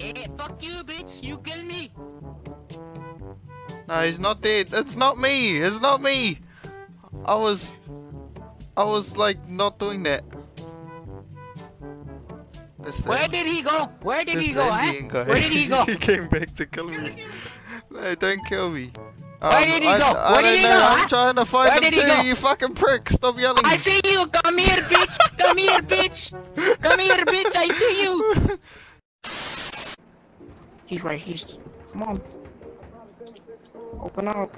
Hey, fuck you, bitch. You kill me. No, he's not dead. It's not me. It's not me. I was, I was like not doing that. Where did he go? Where did he go, guy. Where did he go? he came back to kill me. No, don't kill me. Where um, did he I, go? I Where don't did he know. go, I'm huh? trying to find Where him too. go? You fucking prick! Stop yelling. I see you. Come here, bitch. Come here, bitch. Come here, bitch. I see you. He's right. He's. Come on. Open up.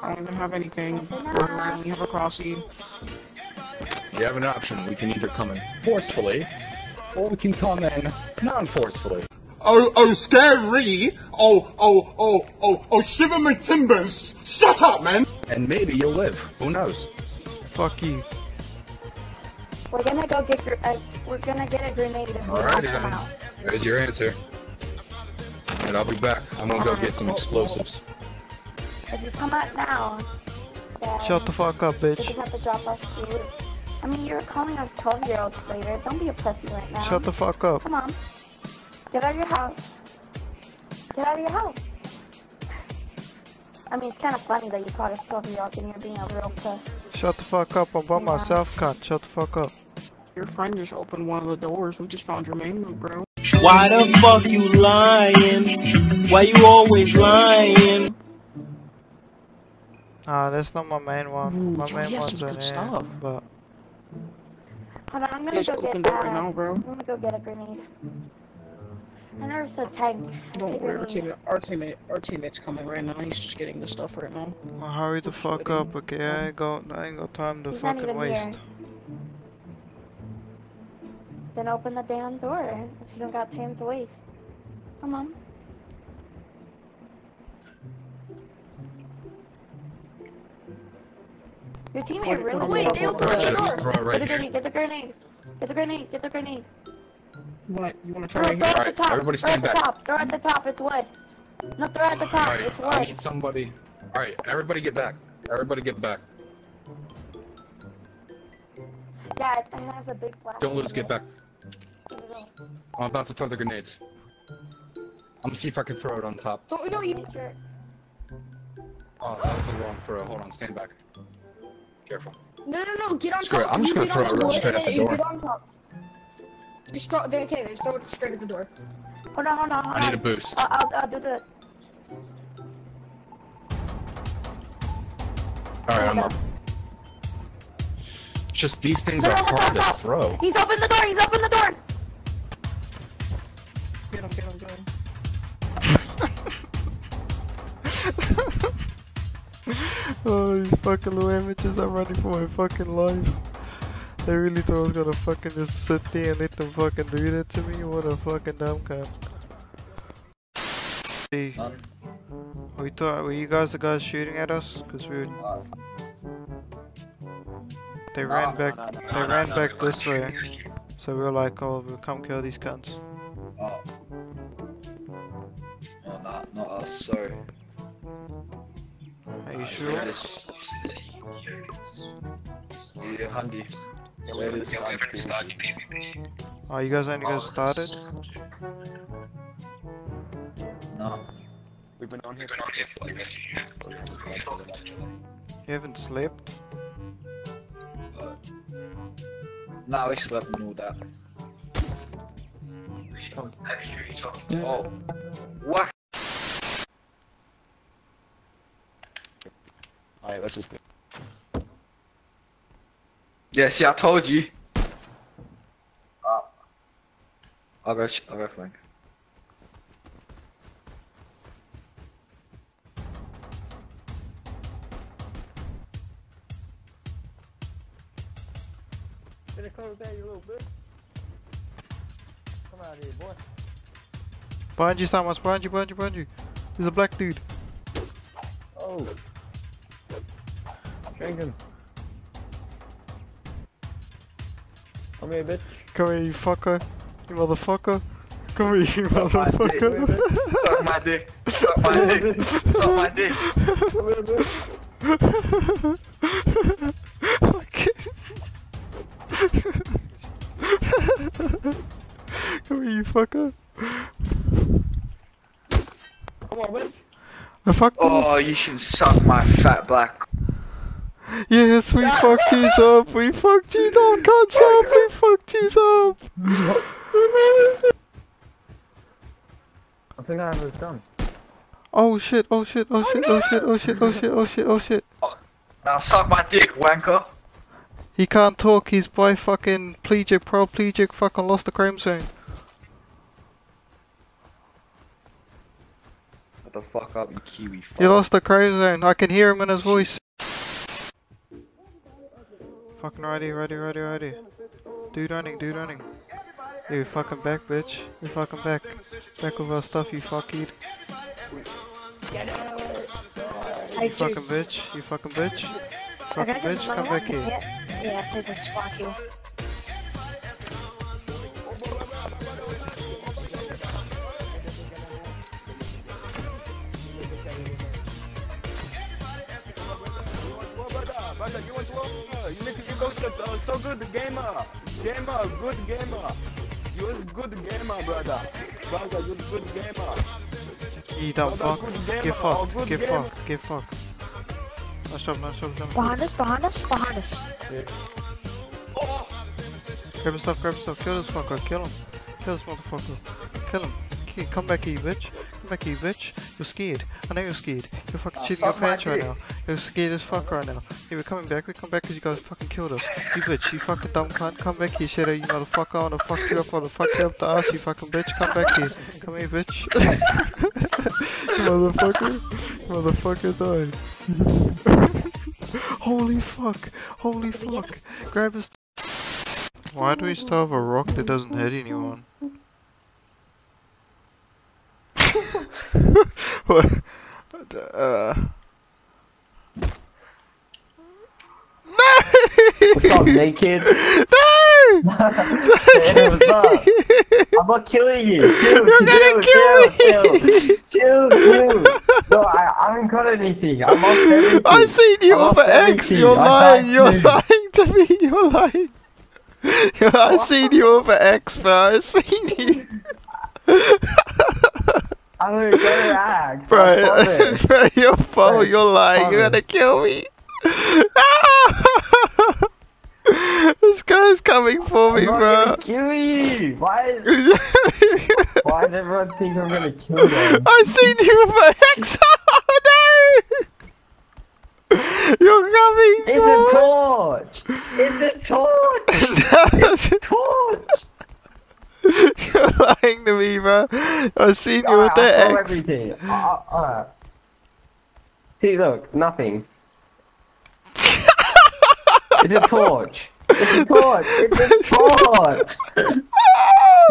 I don't even have anything. I only have a crossy. You have an option. We can either come in forcefully, or we can come in non-forcefully. Oh, oh, scary! Oh, oh, oh, oh, oh, shiver my timbers! Shut up, man! And maybe you'll live. Who knows? Fuck you. We're gonna go get gr- uh, we're gonna get a grenade if we Alrighty then. out. There's your answer. And I'll be back. I'm gonna go get some explosives. If you come out now, then Shut the fuck up, you bitch. just have to drop us to you. I mean, you're calling us 12 year olds later. Don't be a pussy right now. Shut the fuck up. Come on. Get out of your house. Get out of your house. I mean, it's kind of funny that you called us 12 year olds and you're being a real puss. Shut the fuck up. I'm by Yeah. myself, cunt. Shut the fuck up. Your friend just opened one of the doors. We just found your main loot, bro. Why the fuck you lying? Why you always lying? Ah, that's not my main one. Ooh, my yeah, main one's some in good here, stuff. but Hold on, I'm gonna Just go open get it right uh, now, bro. I'm gonna go get a grenade. I never said tank. Don't worry, our teammate, our teammate, our teammate's coming right now. He's just getting the stuff right now. well, hurry the fuck up, okay? I ain't got, I ain't got time to He's fucking waste. here. Then open the damn door if you don't got time to waste. Come on. Your teammate Wait, really wait, did they opened the the door. door. Throw it right Get the here. grenade, get the grenade. Get the grenade, get the grenade. You wanna, you wanna try Throw, right throw here? at the Alright, top. everybody throw at stand the back. top. Throw at the top. It's wood. No, throw at the top. Alright, It's I need somebody. Alright, everybody get back. Everybody get back. Yeah, it it has a big flash. Don't lose, in get back. I'm about to throw the grenades. I'm gonna see if I can throw it on top. Don't no, you. Sure. Oh, that was the wrong throw. Hold on, stand back. Careful. No, no, no, get on Screw it, top. I'm just You gonna get throw on it right straight at the then you door. Get on top. Just throw, they- okay, just throw it straight at the door. Hold on, hold on, hold I need a boost. I'll, I'll, I'll do that. Alright, I'm up. It's just these things are hard to throw. He's opened the door. He's opened the door. Oh, these fucking little images, I'm running for my fucking life. They really thought I was gonna fucking just sit there and let them fucking do that to me? What a fucking dumb cunt. Hey, we thought, were you guys the guys shooting at us? Cause we were... They ran back, they ran back this way. So we were like, oh, we'll come kill these cunts. Not, not us, sorry. Are you uh, We're sure? just yeah, handy. Where is Oh, you guys only got oh, started? No. We've been on here for like You haven't slept? Nah, we slept and all that. Oh. What? Alright, let's just go. Yeah, see, I told you. Oh. I'll go, sh- I'll go flank. Better close that, you little bitch. Come out here, boy. Behind you, Samus, behind you, behind you, behind you. There's a black dude. Oh. Drinking. Come here, bitch. Come here, you fucker. You motherfucker. Come here, you Suck my dick. motherfucker. Suck my dick. Suck my dick. Suck my dick. Come here, bitch. Come here, you fucker. Come on, bitch. I fucked him. Oh, you should suck my fat black. Yes, we fucked you up. We fucked you down, cuts up. We fucked you up. I think I have this done. Oh shit, oh shit, oh shit, oh shit, oh shit, oh shit, oh shit, oh shit. Now suck my dick, wanker. He can't talk, he's by fucking plegic, paraplegic, fucking lost the crime zone. What the fuck up, you kiwi fuck. He lost the crime zone, I can hear him in his voice. Fucking ready, ready, ready, ready. Dude running, dude running. We fucking back, bitch. We fucking back. Back with our stuff, you fuck eat. I You fucking bitch, you fucking bitch. Fucking bitch, come back here. Yeah, yeah, so this fuck you. You want to uh, you need to give out uh, so good gamer. Gamer, good gamer. You is good gamer, brother. Brother, you is good gamer. You dumb Brother, fuck. good gamer, Get oh, fucked, good get gamer. fucked, get fucked. No stop, no stop, stop. Behind us, behind us, behind us. Grab his stuff, grab his stuff. Kill this fucker, kill him. Kill this motherfucker. Kill him. Ki- Come back here, you bitch. Come back here, you bitch. You're scared. I know you're scared. You're fucking cheating your suck my pants right now. You're scared as fuck right now. Hey, we're coming back. We come back because you guys fucking killed us. You bitch. You fucking dumb cunt. Come back here, Shadow. You motherfucker. I wanna fuck you up. I wanna fuck you up the ass, you fucking bitch. Come back here. Come here, bitch. motherfucker. Motherfucker died. Holy fuck. Holy fuck. Grab his why do we still have a rock that doesn't hit anyone? what? Uh. No! What's up, naked? No! Hey, what's up? I'm not killing you. Chill, You're gonna chill, kill chill, me! Chill, chill, chill. No, I, I haven't got anything. I'm off everything. I seen you I'm off X! You're lying! You're you. lying to me! You're lying! I seen you over X, bro! I seen you! I'm gonna go to Axe. Bro, bro, you're full, you're lying, you're gonna kill me. this guy's coming for me, I'm bro. gonna kill you. Why? Why does everyone think I'm gonna kill them? I seen you with my ex. Oh no! You're coming. It's a torch. It's a torch. torch. torch. You're lying to me, bro. I seen you with Alright, I the saw ex. everything. Uh, uh, alright. See, look, nothing. It's a torch. It's a torch. It's a torch.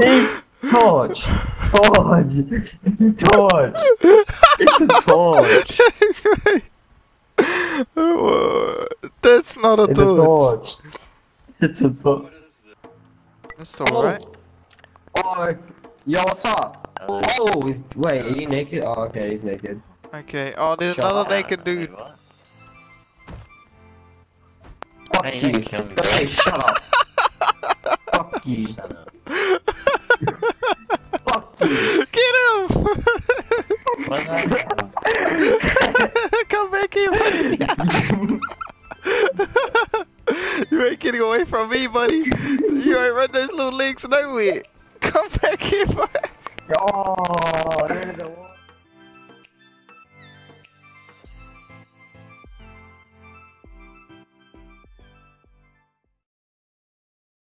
See? Torch. Torch. Torch. It's a torch. That's not a It's a torch. torch. It's a torch. That's alright. Oh, oh, yo, what's up? Oh, he's, wait, are you naked? Oh, okay, he's naked. Okay. Oh, there's Shut another up. naked dude. Fuck Hey, you. you kill me. Hey, shut up. Fuck you. Fuck you. Get him! Come back here, buddy. you ain't getting away from me, buddy. You ain't run those little legs nowhere. Come back here, buddy. Oh,